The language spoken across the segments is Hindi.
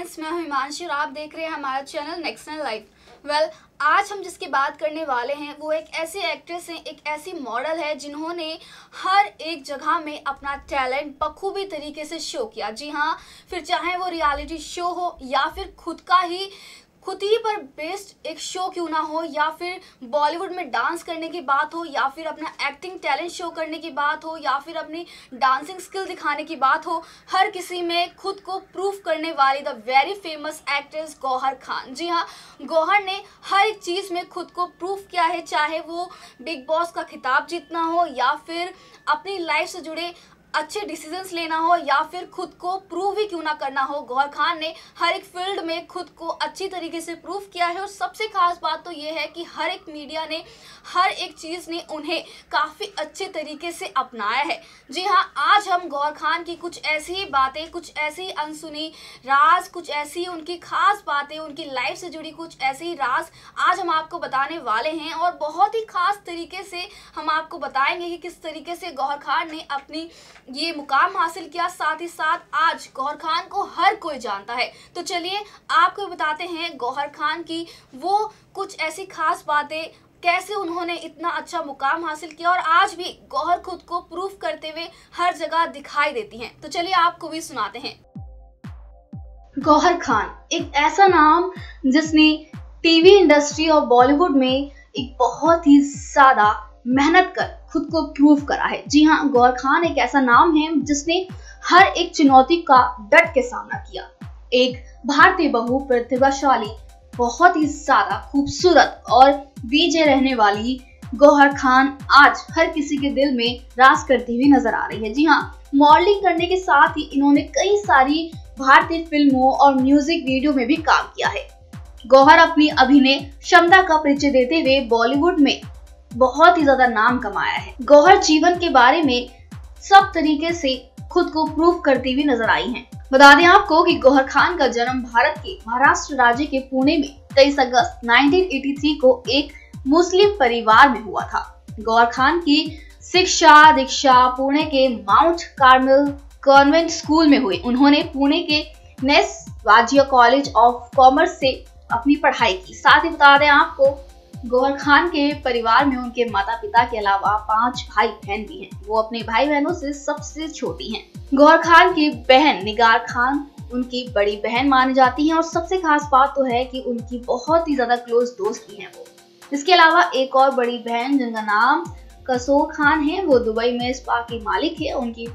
फ्रेंड्स मैं हिमांशी और आप देख रहे हैं हमारा चैनल नेक्सनल लाइफ वेल आज हम जिसकी बात करने वाले हैं, वो एक ऐसी एक्ट्रेस हैं, एक ऐसी मॉडल है जिन्होंने हर एक जगह में अपना टैलेंट बखूबी तरीके से शो किया। जी हाँ फिर चाहे वो रियलिटी शो हो या फिर खुद का ही खुद ही पर बेस्ड एक शो क्यों ना हो, या फिर बॉलीवुड में डांस करने की बात हो, या फिर अपना एक्टिंग टैलेंट शो करने की बात हो, या फिर अपनी डांसिंग स्किल दिखाने की बात हो, हर किसी में खुद को प्रूफ करने वाली the very famous actress Gauhar Khan जी हाँ गौहर ने हर एक चीज़ में खुद को प्रूफ किया है, चाहे वो बिग बॉस का खिताब जीतना हो, या फिर अपनी लाइफ से जुड़े अच्छे डिसीजंस लेना हो या फिर खुद को प्रूव ही क्यों ना करना हो गौर खान ने हर एक फ़ील्ड में खुद को अच्छी तरीके से प्रूव किया है और सबसे खास बात तो ये है कि हर एक मीडिया ने, हर एक चीज़ ने उन्हें काफ़ी अच्छे तरीके से अपनाया है। जी हाँ आज हम गौर खान की कुछ ऐसी ही बातें, कुछ ऐसी अनसुनी राज, कुछ ऐसी उनकी खास बातें, उनकी लाइफ से जुड़ी कुछ ऐसी राज आज हम आपको बताने वाले हैं और बहुत ही खास तरीके से हम आपको बताएँगे कि किस तरीके से गौर खान ने अपनी ये मुकाम हासिल किया, साथ ही साथ आज गौहर खान को हर कोई जानता है। तो चलिए, आपको बताते हैं गौहर खान की वो कुछ ऐसी खास बातें, कैसे उन्होंने इतना अच्छा मुकाम हासिल किया और आज भी गौहर खुद को प्रूफ करते हुए हर जगह दिखाई देती हैं। तो चलिए, आपको भी सुनाते हैं। गौहर खान, एक ऐसा नाम जिसने टीवी इंडस्ट्री और बॉलीवुड में एक बहुत ही ज़्यादा मेहनत कर खुद को प्रूव करा है। जी हाँ गौर खान एक ऐसा नाम है जिसने हर एक चुनौती का डट के सामना किया। एक भारतीय बहु, प्रतिभाशाली, बहुत ही ज़्यादा खूबसूरत और बीजे रहने वाली गौहर खान आज हर किसी के दिल में राज करती हुई नज़र आ रही है। जी हाँ मॉडलिंग करने के साथ ही इन्होंने कई सारी भारतीय फ़िल्मों और म्यूज़िक वीडियो में भी काम किया है। गौहर अपनी अभिनय क्षमता का परिचय देते हुए बॉलीवुड में बहुत ही ज़्यादा नाम कमाया है। गौहर जीवन के बारे में सब तरीके से खुद को प्रूव करती हुई नज़र आई हैं। बता दें आपको कि गौहर खान का जन्म भारत के महाराष्ट्र राज्य के पुणे में तेईस अगस्त 1983 को एक मुस्लिम परिवार में हुआ था। गौहर खान की शिक्षा दीक्षा पुणे के माउंट कार्मेल कॉन्वेंट स्कूल में हुई। उन्होंने पुणे के नेस राज्य कॉलेज ऑफ़ कॉमर्स से अपनी पढ़ाई की। साथ ही बता दें आपको गौहर खान के परिवार में उनके माता पिता के अलावा पाँच भाई बहन भी हैं। वो अपने भाई बहनों से सबसे छोटी हैं। गौहर खान की बहन निगार खान उनकी बड़ी बहन मानी जाती हैं और सबसे खास बात तो है कि उनकी बहुत ही ज़्यादा क्लोज दोस्त भी हैं वो। इसके अलावा एक और बड़ी बहन जिनका नाम कसोर खान है, वो दुबई में स्पा की मालिक है। उनकी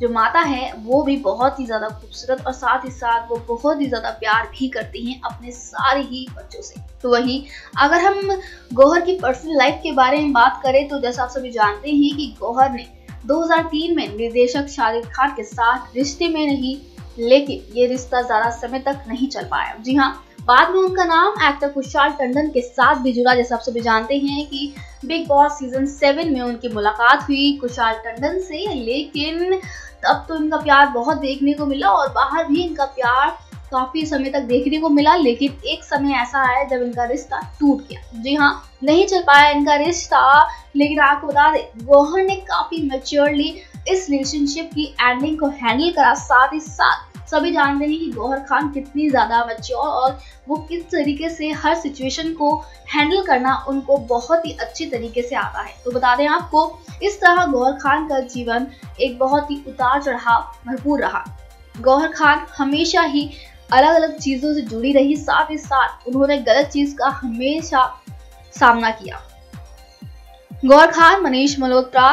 जो माता है, वो भी बहुत ही ज़्यादा खूबसूरत और साथ ही साथ वो बहुत ही ज़्यादा प्यार भी करती हैं अपने सारे ही बच्चों से। तो वहीं, अगर हम गौहर की पर्सनल लाइफ के बारे में बात करें तो जैसा आप सभी जानते हैं कि गौहर ने 2003 में निर्देशक शाहिद खान के साथ रिश्ते में नहीं लेकिन ये रिश्ता ज़्यादा समय तक नहीं चल पाया। जी हाँ बाद में उनका नाम एक्टर कुशाल टंडन के साथ भी जुड़ा। जैसा आप सभी जानते हैं कि बिग बॉस सीज़न सेवन में उनकी मुलाकात हुई कुशाल टंडन से, लेकिन तब तो इनका प्यार बहुत देखने को मिला और बाहर भी इनका प्यार काफ़ी समय तक देखने को मिला, लेकिन एक समय ऐसा आया जब इनका रिश्ता टूट गया। जी हाँ नहीं चल पाया इनका रिश्ता, लेकिन आपको बता दें गौहर ने काफ़ी मेच्योरली इस रिलेशनशिप की एंडिंग को हैंडल करा, साथ ही साथ सभी जानते हैं कि गौहर खान कितनी ज़्यादा मच्योर और वो किस तरीके से हर सिचुएशन को हैंडल करना उनको बहुत ही अच्छी तरीके से आता है। तो बता दें आपको, इस तरह गौहर खान का जीवन एक बहुत ही उतार चढ़ाव, भरपूर रहा। गौहर खान हमेशा ही अलग अलग चीज़ों से जुड़ी रही, साथ ही साथ उन्होंने गलत चीज़ का हमेशा सामना किया। गौर खान मनीष मल्होत्रा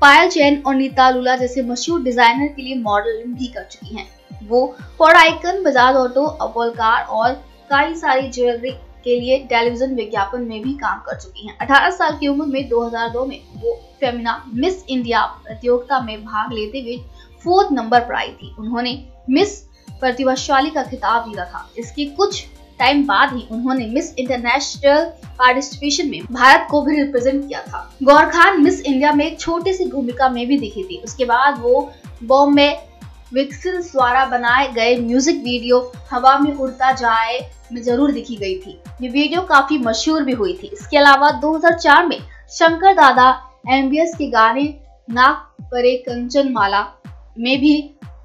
पायल जैन और नीता लूला जैसे मशहूर डिज़ाइनर के लिए मॉडलिंग भी कर चुकी हैं। वो for icon Bajaj auto Apollo car और कई सारी ज्वेलरी के लिए टेलीविज़न विज्ञापन में भी काम कर चुकी हैं। 18 साल की उम्र में 2002 में वो फेमिना मिस इंडिया प्रतियोगिता में भाग लेते हुए फोर्थ नंबर पर आई थी। उन्होंने मिस प्रतिभाशाली का खिताब जीता था। इसके कुछ टाइम बाद ही उन्होंने मिस इंटरनेशनल पार्टिसिपेशन में भारत को भी रिप्रेजेंट किया था। गौर खान मिस इंडिया में एक छोटी सी भूमिका में भी दिखी थी। उसके बाद वो बॉम्बे विक्सिल द्वारा बनाए गए म्यूज़िक वीडियो हवा में उड़ता जाए में ज़रूर दिखी गई थी। ये वीडियो काफ़ी मशहूर भी हुई थी। इसके अलावा 2004 में शंकर दादा एमबीएस के गाने नाक परे कंचन माला में भी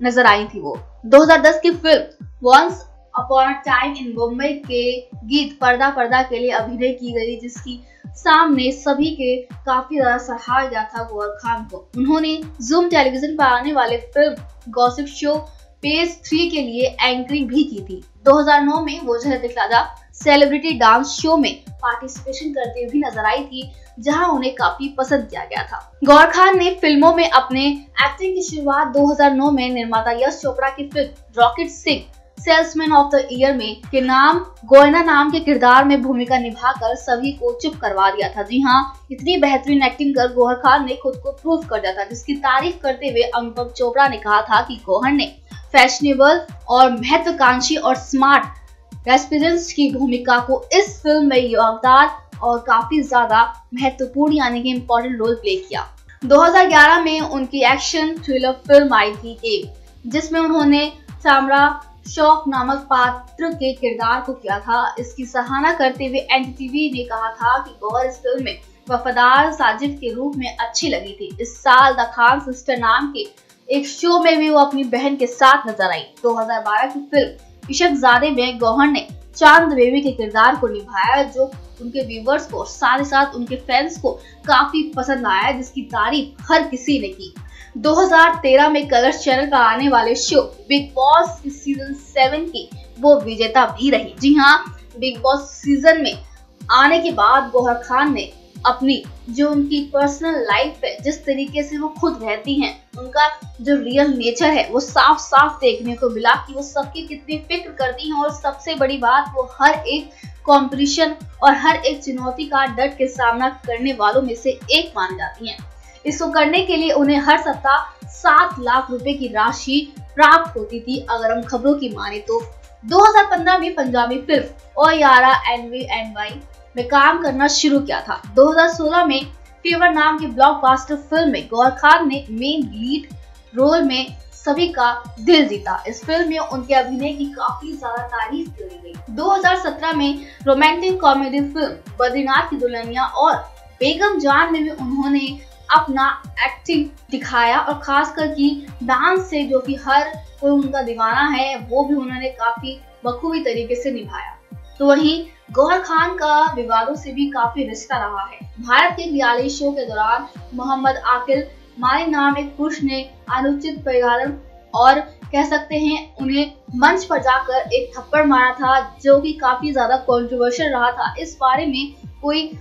नज़र आई थी वो। 2010 की film once upon time in Mumbai के गीत पर्दा पर्दा के लिए अभिनय की गई, जिसकी सामने सभी के काफ़ी ज़्यादा सराहा गया था गौर खान को। उन्होंने जूम टेलीविज़न पर आने वाले film gossip show page three के लिए एंकरिंग भी की थी। 2009 में वो जहर दिखलाजा सेलिब्रिटी डांस शो में पार्टिसिपेशन करते हुए नज़र आई थी, जहाँ उन्हें काफ़ी पसंद किया गया था। गौर खान ने फ़िल्मों में अपने एक्टिंग की शुरुआत 2009 में निर्माता यश चोपड़ा की film Rocket Singh salesman of the year में के नाम, गोयना नाम के किरदार में भूमिका निभाकर सभी को चुप करवा दिया था। जी हाँ इतनी बेहतरीन एक्टिंग कर गोहर खान ने खुद को प्रूव कर दिया था, जिसकी तारीफ़ करते हुए अनुपम चोपड़ा ने कहा था कि गोहर ने फैशनेबल और महत्वाकांक्षी और स्मार्ट रेस्पिडेंस की भूमिका को इस फ़िल्म में योगदान और काफ़ी ज़्यादा महत्वपूर्ण यानी कि इम्पोर्टेंट रोल प्ले किया। 2011 में उनकी एक्शन थ्रिलर फ़िल्म आई थी जिसमें उन्होंने सामरा शौक नामक पात्र के किरदार को किया था। इसकी सराहना करते हुए एनटीवी ने कहा था कि गौर इस फ़िल्म में वफादार साजिद के रूप में अच्छी लगी थी। इस साल द खान सिस्टर नाम के एक शो में भी वो अपनी बहन के साथ नज़र आई। 2012 की फ़िल्म इशक जादे में गौहर ने चाँद बेबी के किरदार को निभाया, जो उनके व्यूवर्स को साथ ही साथ उनके फैंस को काफ़ी पसंद आया, जिसकी तारीफ़ हर किसी ने की। 2013 में कलर्स चैनल का आने वाले show Bigg Boss season seven की वो विजेता भी रही। जी हाँ बिग बॉस सीज़न में आने के बाद गोहर खान ने अपनी जो उनकी पर्सनल लाइफ है, जिस तरीके से वो खुद रहती हैं, उनका जो रियल नेचर है, वो साफ़ साफ़ देखने को मिला कि वो सबकी कितनी फ़िक्र करती हैं और सबसे बड़ी बात, वो हर एक कंपटीशन और हर एक चुनौती का डट के सामना करने वालों में से एक मानी जाती हैं। इसको करने के लिए उन्हें हर सप्ताह सात लाख रुपए की राशि प्राप्त होती थी। अगर हम खबरों की माने तो 2015 में पंजाबी फ़िल्म ओ यारा एन वी एन वाई में काम करना शुरू किया था। 2016 में फीवर नाम की ब्लॉकबस्टर फ़िल्म में गौर खान ने मेन लीड रोल में सभी का दिल जीता। इस फ़िल्म में उनके अभिनय की काफ़ी ज़्यादा तारीफ़ की गई। 2017 में रोमांटिक कॉमेडी फ़िल्म बद्रीनाथ की दुल्हनिया और बेगम जान में भी उन्होंने अपना एक्टिंग दिखाया और खासकर की डांस से जो कि हर कोई उनका दीवाना है, वो भी उन्होंने काफ़ी बखूबी तरीके से निभाया। तो वहीं गौहर खान का विवादों से भी काफ़ी रिश्ता रहा है। भारत के बयालीस शो के दौरान मोहम्मद आकिल, मालिक नाम एक पुरुष ने अनुचित परिवारन और कह सकते हैं उन्हें मंच पर जाकर एक थप्पड़ मारा था, जो कि काफ़ी ज़्यादा कंट्रोवर्शियल रहा था। इस बारे में कोई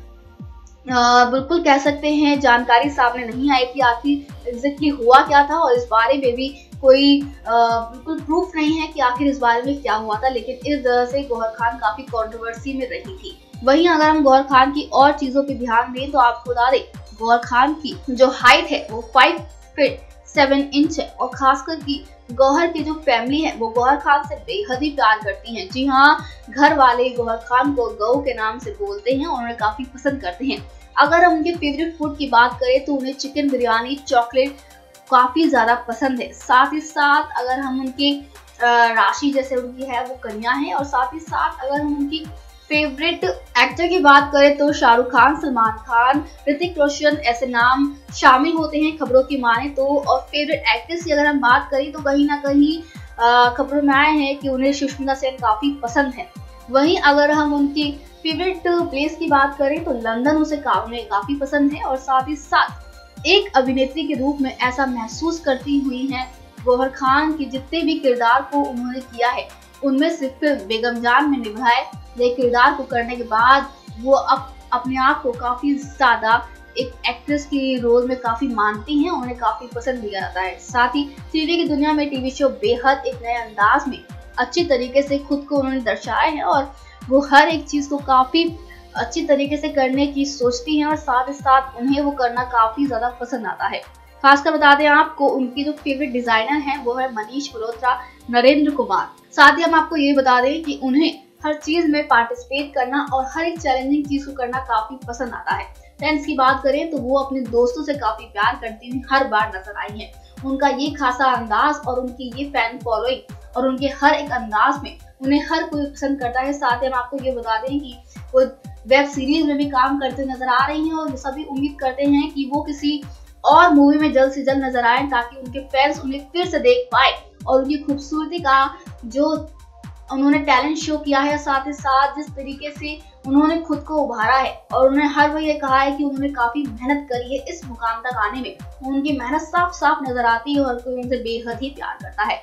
बिल्कुल कह सकते हैं, जानकारी सामने नहीं आई कि आखिर एग्जैक्टली हुआ क्या था और इस बारे में भी कोई बिल्कुल प्रूफ नहीं है कि आखिर इस बारे में क्या हुआ था, लेकिन इस तरह से गौहर खान काफ़ी कॉन्ट्रोवर्सी में रही थी। वहीं अगर हम गौहर खान की और चीज़ों पर ध्यान दें तो आपको बता दें गौहर खान की जो हाइट है, वो फाइव फीट सेवन इंच है और खासकर की गौहर की जो फैमिली है, वो गौहर खान से बेहद ही प्यार करती हैं। जी हाँ घर वाले गौहर खान को गौ के नाम से बोलते हैं और उन्हें काफ़ी पसंद करते हैं। अगर हम उनके फेवरेट फ़ूड की बात करें तो उन्हें चिकन बिरयानी चॉकलेट काफ़ी ज़्यादा पसंद है। साथ ही साथ अगर हम उनकी राशि जैसे उनकी है, वो कन्या है, और साथ ही साथ अगर हम उनकी फेवरेट एक्टर की बात करें तो शाहरुख खान, सलमान खान, ऋतिक रोशन ऐसे नाम शामिल होते हैं खबरों की माने तो। और फेवरेट एक्ट्रेस की अगर हम बात करें तो कहीं ना कहीं खबरों में आए हैं कि उन्हें सुष्मिता सेन काफ़ी पसंद है। वहीं अगर हम उनकी फेवरेट प्लेस की बात करें तो लंदन उसे का, उन्हें काफ़ी पसंद है। और साथ ही साथ एक अभिनेत्री के रूप में ऐसा महसूस करती हुई हैं गौहर खान के जितने भी किरदार को उन्होंने किया है उनमें सिर्फ़ बेगम जान में निभाए ये किरदार को करने के बाद वो अप, अपने आप को काफ़ी ज़्यादा एक एक्ट्रेस की रोल में काफ़ी मानती हैं उन्हें काफ़ी पसंद किया जाता है। साथ ही टीवी की दुनिया में टीवी शो बेहद एक नए अंदाज में अच्छी तरीके से खुद को उन्होंने दर्शाया है और वो हर एक चीज़ को काफ़ी अच्छी तरीके से करने की सोचती हैं और साथ ही साथ उन्हें वो करना काफ़ी ज़्यादा पसंद आता है। खासकर बता दें आपको, उनकी जो फेवरेट डिज़ाइनर है, वो है मनीष मल्होत्रा नरेंद्र कुमार। साथ ही हम आपको ये बता दें कि उन्हें हर चीज़ में पार्टिसिपेट करना और हर एक चैलेंजिंग चीज़ को करना काफ़ी पसंद आता है। फ्रेंड्स की बात करें तो वो अपने दोस्तों से काफ़ी प्यार करती हुई हर बार नज़र आई है। उनका ये खासा अंदाज और उनकी ये फ़ैन फॉलोइंग और उनके हर एक अंदाज में उन्हें हर कोई पसंद करता है। साथ ही हम आपको ये बता दें कि वो वेब सीरीज़ में भी काम करते नज़र आ रही हैं और सभी उम्मीद करते हैं कि वो किसी और मूवी में जल्द से जल्द नज़र आए ताकि उनके फैंस उन्हें फिर से देख पाए और उनकी खूबसूरती का जो उन्होंने टैलेंट शो किया है, साथ ही साथ जिस तरीके से उन्होंने खुद को उभारा है और उन्होंने हर वो ये कहा है कि उन्होंने काफ़ी मेहनत करी है इस मुकाम तक आने में। उनकी मेहनत साफ़ साफ़ नज़र आती है और कोई उनसे बेहद ही प्यार करता है।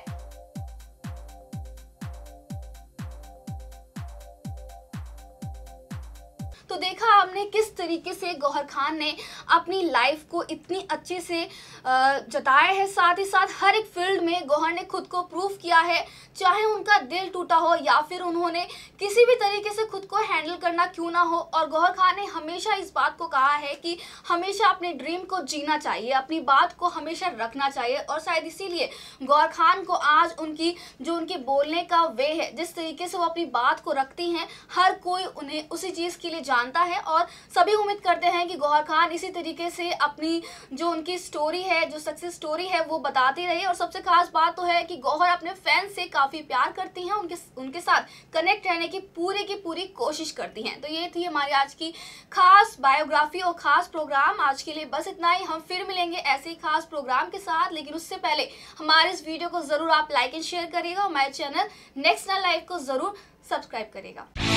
तो देखा आपने किस तरीके से गौहर खान ने अपनी लाइफ को इतनी अच्छे से जताया है। साथ ही साथ हर एक फ़ील्ड में गौहर ने खुद को प्रूव किया है। चाहे उनका दिल टूटा हो या फिर उन्होंने किसी भी तरीके से खुद को हैंडल करना क्यों ना हो, और गौहर खान ने हमेशा इस बात को कहा है कि हमेशा अपने ड्रीम को जीना चाहिए, अपनी बात को हमेशा रखना चाहिए, और शायद इसीलिए गौहर खान को आज उनकी, जो उनके बोलने का वे है, जिस तरीके से वो अपनी बात को रखती हैं, हर कोई उन्हें उसी चीज़ के लिए जान जानता है और सभी उम्मीद करते हैं कि गौहर खान इसी तरीके से अपनी जो उनकी स्टोरी है, जो सक्सेस स्टोरी है, वो बताती रही। और सबसे खास बात तो है कि गौहर अपने फैंस से काफ़ी प्यार करती हैं, उनके उनके साथ कनेक्ट रहने की पूरी की पूरी कोशिश करती हैं। तो ये थी हमारी आज की खास बायोग्राफी और खास प्रोग्राम आज के लिए बस इतना ही। हम फिर मिलेंगे ऐसे ही खास प्रोग्राम के साथ। लेकिन उससे पहले हमारे इस वीडियो को ज़रूर आप लाइक एंड शेयर करिएगा हमारे चैनल नेक्स्ट लाइव को ज़रूर सब्सक्राइब करेगा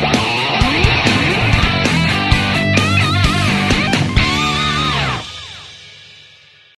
Bye.